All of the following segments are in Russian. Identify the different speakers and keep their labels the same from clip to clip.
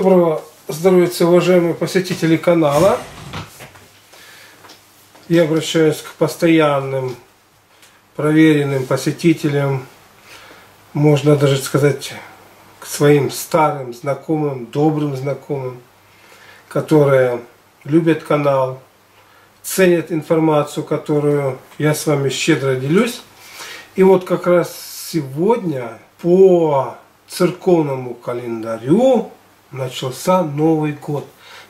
Speaker 1: Доброго здоровья, уважаемые посетители канала. Я обращаюсь к постоянным, проверенным посетителям, можно даже сказать, к своим старым знакомым, добрым знакомым, которые любят канал, ценят информацию, которую я с вами щедро делюсь. И вот как раз сегодня по церковному календарю начался Новый год.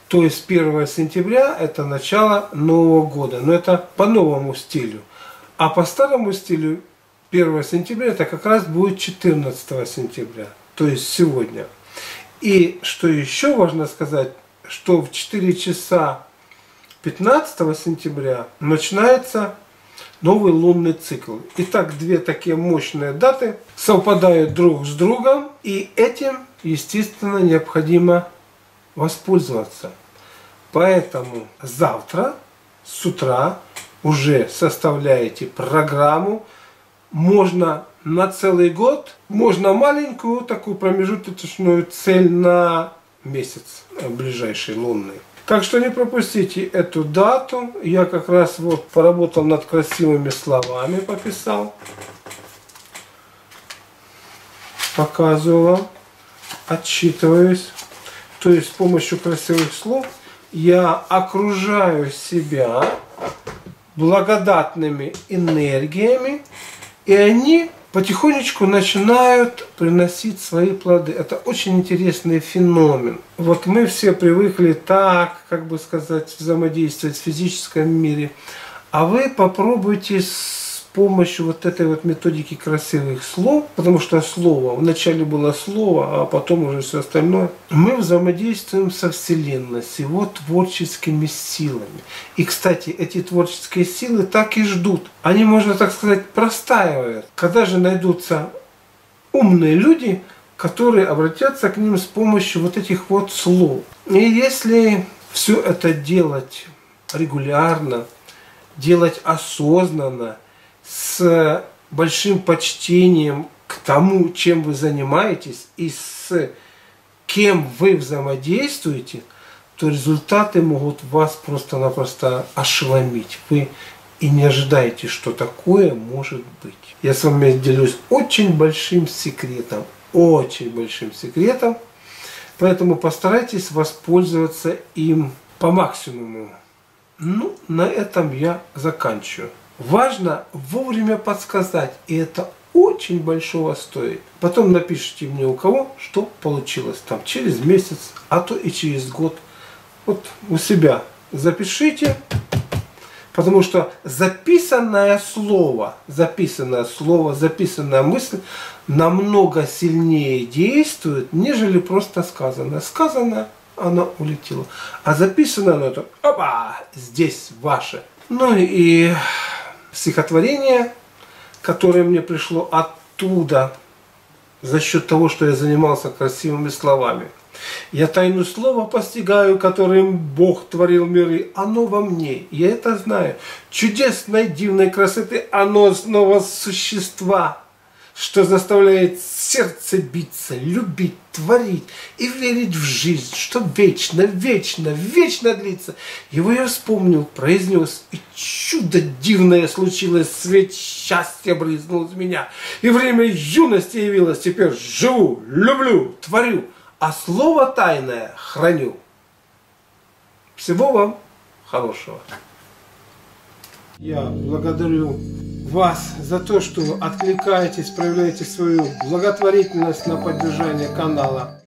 Speaker 1: То есть 1 сентября это начало Нового года. Но это по новому стилю. А по старому стилю 1 сентября это как раз будет 14 сентября. То есть сегодня. И что еще важно сказать, что в 4 часа 15 сентября начинается новый лунный цикл. Итак, две такие мощные даты совпадают друг с другом, и этим, естественно, необходимо воспользоваться. Поэтому завтра с утра уже составляете программу. Можно на целый год, можно маленькую такую промежуточную цель на месяц ближайший лунный. Так что не пропустите эту дату. Я как раз вот поработал над красивыми словами, пописал. Показываю вам. Отчитываюсь. То есть с помощью красивых слов я окружаю себя благодатными энергиями, и они потихонечку начинают приносить свои плоды. Это очень интересный феномен. Вот мы все привыкли так, как бы сказать, взаимодействовать в физическом мире. А вы попробуйте помощью вот этой вот методики красивых слов, потому что слово, вначале было слово, а потом уже все остальное, мы взаимодействуем со Вселенной, с его творческими силами. И, кстати, эти творческие силы так и ждут. Они, можно так сказать, простаивают. Когда же найдутся умные люди, которые обратятся к ним с помощью вот этих вот слов. И если все это делать регулярно, делать осознанно, с большим почтением к тому, чем вы занимаетесь и с кем вы взаимодействуете, то результаты могут вас просто-напросто ошеломить. Вы и не ожидаете, что такое может быть. Я с вами делюсь очень большим секретом, очень большим секретом, поэтому постарайтесь воспользоваться им по максимуму. Ну, на этом я заканчиваю. Важно вовремя подсказать, и это очень большого стоит. Потом напишите мне у кого, что получилось там через месяц, а то и через год. Вот у себя запишите, потому что записанное слово, записанное слово, записанная мысль намного сильнее действует, нежели просто сказанное. Сказанное она улетела. А записано оно то, опа, здесь ваше. Ну и стихотворение, которое мне пришло оттуда, за счет того, что я занимался красивыми словами. Я тайну слова постигаю, которым Бог творил миры. Оно во мне, я это знаю. Чудесной, дивной красоты оно снова существа что заставляет сердце биться, любить, творить и верить в жизнь, что вечно, вечно, вечно длится. Его я вспомнил, произнес, и чудо дивное случилось, свет счастья брызнул из меня. И время юности явилось, теперь живу, люблю, творю, а слово тайное храню. Всего вам хорошего. Я благодарю вас за то, что откликаетесь, проявляете свою благотворительность на поддержание канала.